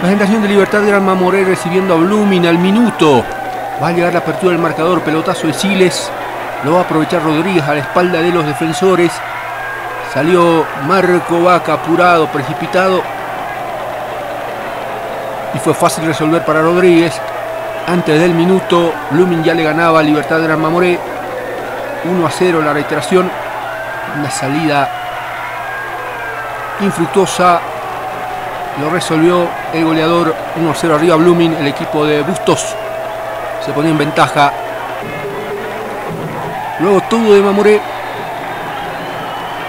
Presentación de Libertad de Gran Mamoré recibiendo a Blooming al minuto. Va a llegar la apertura del marcador, pelotazo de Siles. Lo va a aprovechar Rodríguez a la espalda de los defensores. Salió Marco Vaca apurado, precipitado. Y fue fácil resolver para Rodríguez. Antes del minuto, Blooming ya le ganaba a Libertad de Gran Mamoré. 1 a 0 la reiteración. Una salida infructuosa lo resolvió el goleador 1-0 arriba Blooming, el equipo de Bustos se ponía en ventaja. Luego todo de Mamoré.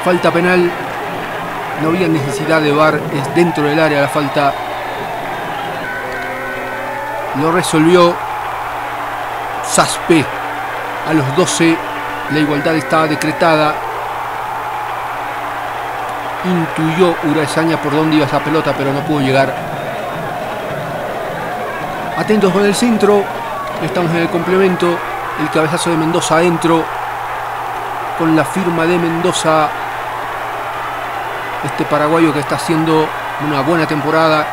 Falta penal. No había necesidad de bar, es dentro del área la falta. Lo resolvió Saspe a los 12. La igualdad estaba decretada intuyó Uraesaña por dónde iba esa pelota, pero no pudo llegar. Atentos con el centro, estamos en el complemento, el cabezazo de Mendoza adentro, con la firma de Mendoza, este paraguayo que está haciendo una buena temporada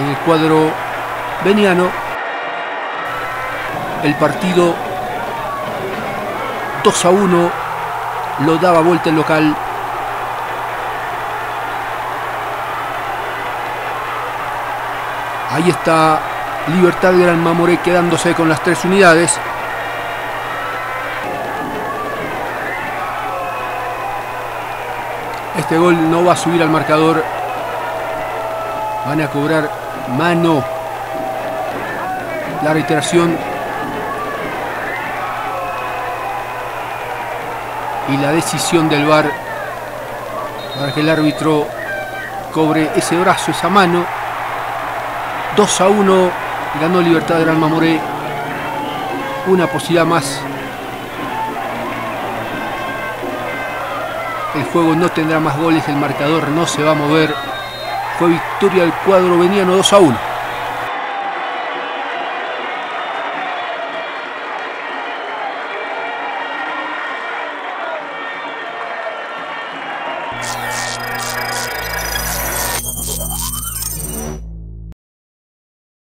en el cuadro veniano. El partido 2 a 1 lo daba vuelta el local. Ahí está Libertad Gran Mamoré quedándose con las tres unidades. Este gol no va a subir al marcador. Van a cobrar mano. La reiteración. Y la decisión del VAR para que el árbitro cobre ese brazo, esa mano. 2 a 1 ganó Libertad Gran Mamoré. Una posibilidad más. El juego no tendrá más goles, el marcador no se va a mover. Fue victoria del cuadro veniano 2 a 1.